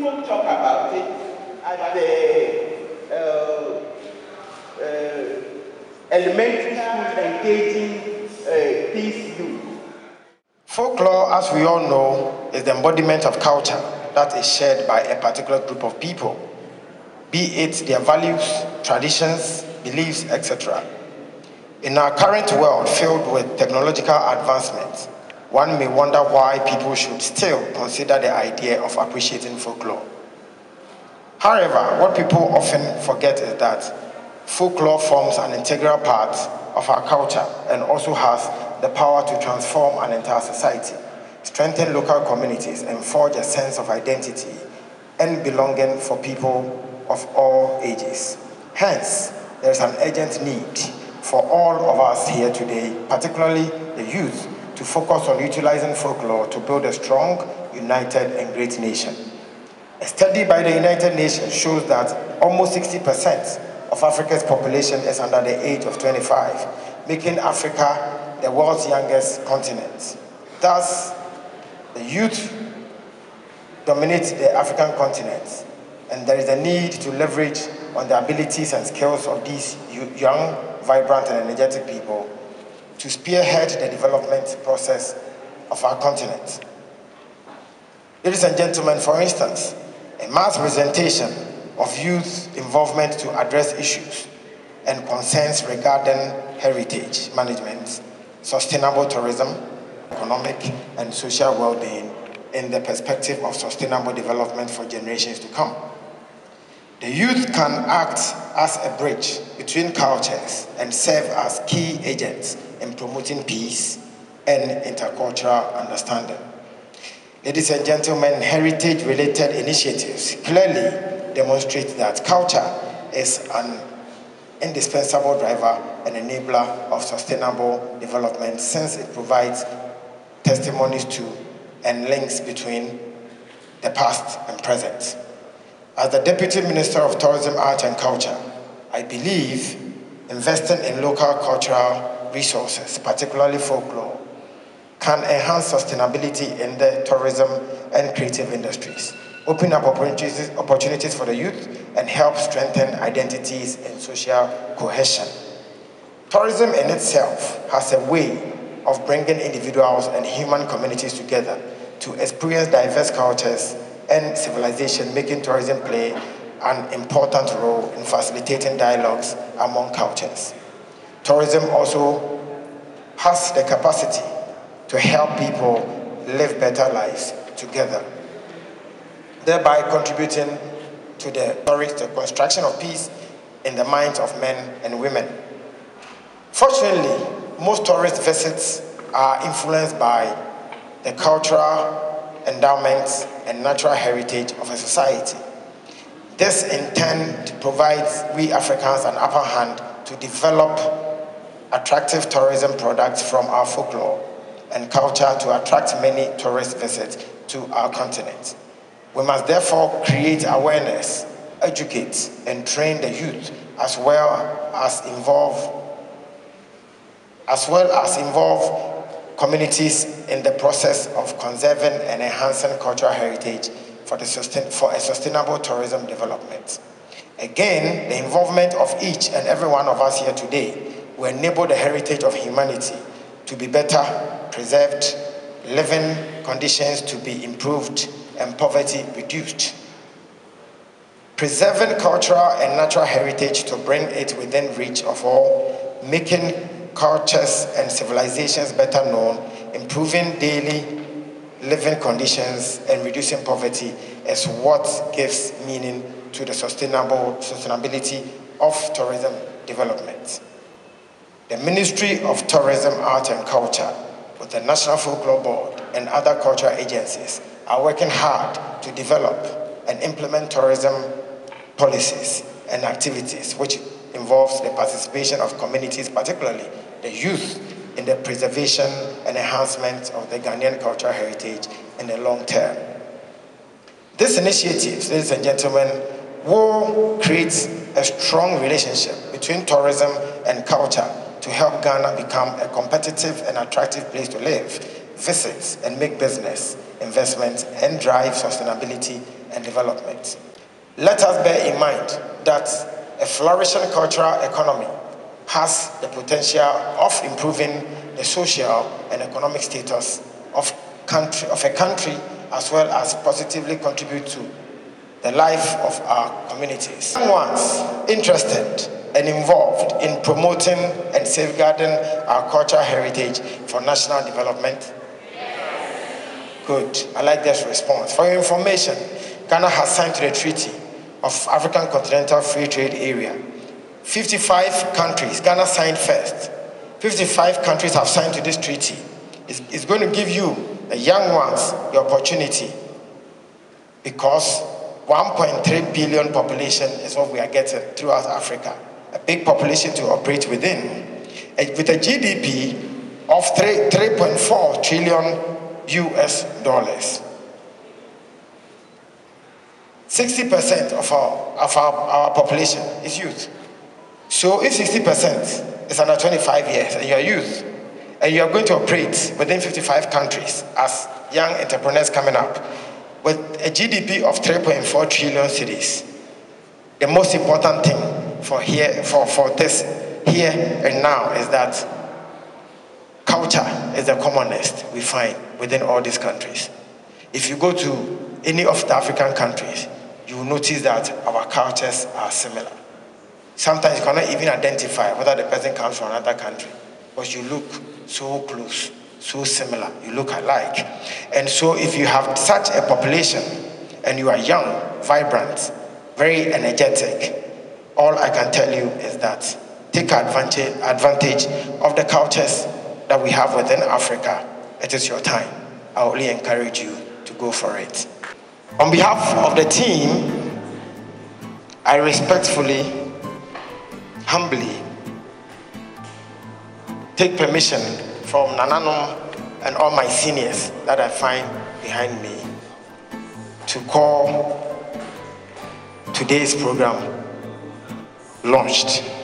people talk about it at the uh, uh, elementary school engaging uh, youth. Folklore, as we all know, is the embodiment of culture that is shared by a particular group of people, be it their values, traditions, beliefs, etc. In our current world filled with technological advancements, one may wonder why people should still consider the idea of appreciating folklore. However, what people often forget is that folklore forms an integral part of our culture and also has the power to transform an entire society, strengthen local communities, and forge a sense of identity and belonging for people of all ages. Hence, there is an urgent need for all of us here today, particularly the youth, to focus on utilizing folklore to build a strong, united, and great nation. A study by the United Nations shows that almost 60% of Africa's population is under the age of 25, making Africa the world's youngest continent. Thus, the youth dominate the African continent, and there is a need to leverage on the abilities and skills of these young, vibrant, and energetic people to spearhead the development process of our continent. Ladies and gentlemen, for instance, a mass presentation of youth involvement to address issues and concerns regarding heritage management, sustainable tourism, economic and social well-being in the perspective of sustainable development for generations to come. The youth can act as a bridge between cultures and serve as key agents in promoting peace and intercultural understanding. Ladies and gentlemen, heritage related initiatives clearly demonstrate that culture is an indispensable driver and enabler of sustainable development since it provides testimonies to and links between the past and present. As the Deputy Minister of Tourism, Art and Culture, I believe investing in local cultural resources, particularly folklore, can enhance sustainability in the tourism and creative industries, open up opportunities, opportunities for the youth, and help strengthen identities and social cohesion. Tourism in itself has a way of bringing individuals and human communities together to experience diverse cultures and civilization, making tourism play an important role in facilitating dialogues among cultures. Tourism also has the capacity to help people live better lives together, thereby contributing to the, the construction of peace in the minds of men and women. Fortunately, most tourist visits are influenced by the cultural endowments and natural heritage of a society. This in turn provides we Africans an upper hand to develop attractive tourism products from our folklore and culture to attract many tourist visits to our continent. We must therefore create awareness, educate, and train the youth as well as involve as well as involve communities in the process of conserving and enhancing cultural heritage for, the sustain, for a sustainable tourism development. Again, the involvement of each and every one of us here today will enable the heritage of humanity to be better preserved, living conditions to be improved, and poverty reduced. Preserving cultural and natural heritage to bring it within reach of all, making cultures and civilizations better known, improving daily living conditions, and reducing poverty is what gives meaning to the sustainable sustainability of tourism development. The Ministry of Tourism, Art and Culture, with the National Folklore Board and other cultural agencies, are working hard to develop and implement tourism policies and activities, which involves the participation of communities, particularly the youth, in the preservation and enhancement of the Ghanaian cultural heritage in the long term. This initiative, ladies and gentlemen, will create a strong relationship between tourism and culture to help Ghana become a competitive and attractive place to live visit and make business, investment, and drive sustainability and development. Let us bear in mind that a flourishing cultural economy has the potential of improving the social and economic status of, country, of a country as well as positively contribute to the life of our communities. Young interested and involved in promoting and safeguarding our cultural heritage for national development? Good. I like this response. For your information, Ghana has signed to the Treaty of African Continental Free Trade Area. 55 countries, Ghana signed first. 55 countries have signed to this treaty. It's, it's going to give you, the young ones, the opportunity because 1.3 billion population is what we are getting throughout Africa. A big population to operate within. Eh, with a GDP of 3, 3.4 trillion US dollars. 60% of, our, of our, our population is youth. So if 60% is under 25 years and you're youth, and you are going to operate within 55 countries as young entrepreneurs coming up, with a GDP of 3.4 trillion cedis, the most important thing for here for, for this here and now is that culture is the commonest we find within all these countries. If you go to any of the African countries, you will notice that our cultures are similar. Sometimes you cannot even identify whether the person comes from another country, but you look so close so similar, you look alike. And so, if you have such a population and you are young, vibrant, very energetic, all I can tell you is that take advantage, advantage of the cultures that we have within Africa. It is your time. I only encourage you to go for it. On behalf of the team, I respectfully, humbly take permission from Nananom and all my seniors that I find behind me to call today's program launched.